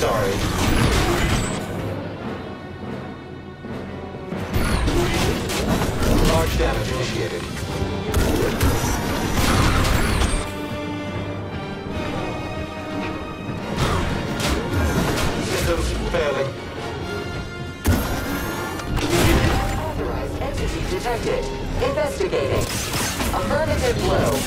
sorry. Large damage initiated. Systems failing. Authorized entity detected. Investigating. Affirmative blow.